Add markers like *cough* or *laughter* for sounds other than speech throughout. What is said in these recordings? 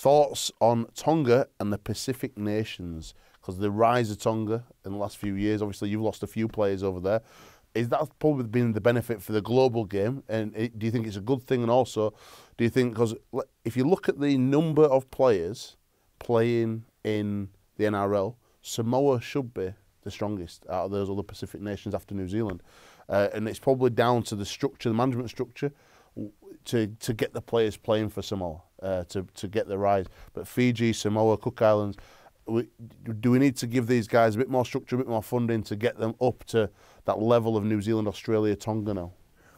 thoughts on Tonga and the Pacific nations because the rise of Tonga in the last few years. Obviously, you've lost a few players over there. Is that probably been the benefit for the global game? And it, do you think it's a good thing? And also, do you think because if you look at the number of players playing in the NRL, Samoa should be the strongest out of those other Pacific nations after New Zealand, uh, and it's probably down to the structure, the management structure, to to get the players playing for Samoa, uh, to to get the rise. But Fiji, Samoa, Cook Islands, we, do we need to give these guys a bit more structure, a bit more funding to get them up to that level of New Zealand, Australia, Tonga now?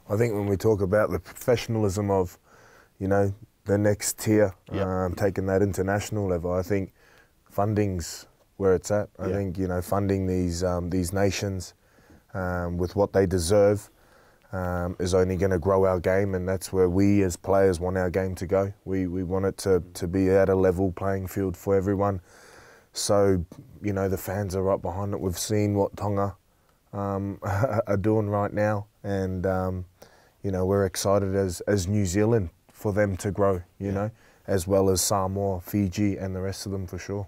I think when we talk about the professionalism of, you know, the next tier, yep. um, taking that international level, I think funding's where it's at. I think you know funding these um, these nations um, with what they deserve um, is only going to grow our game, and that's where we as players want our game to go. We we want it to to be at a level playing field for everyone. So you know the fans are right behind it. We've seen what Tonga um, *laughs* are doing right now, and um, you know we're excited as as New Zealand for them to grow. You yeah. know, as well as Samoa, Fiji, and the rest of them for sure.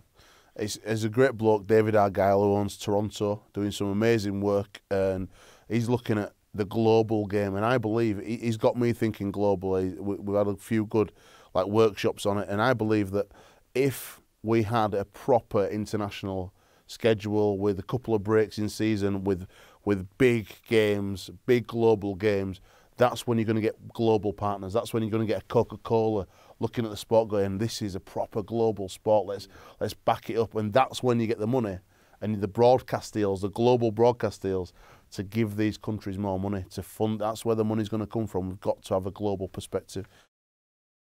It's, it's a great bloke, David Argyle, who owns Toronto, doing some amazing work, and he's looking at the global game, and I believe he's got me thinking globally. We've had a few good like workshops on it, and I believe that if we had a proper international schedule with a couple of breaks in season, with with big games, big global games, that's when you're going to get global partners. That's when you're going to get a Coca Cola looking at the sport, going, "This is a proper global sport. Let's let's back it up." And that's when you get the money and the broadcast deals, the global broadcast deals, to give these countries more money to fund. That's where the money's going to come from. We've got to have a global perspective.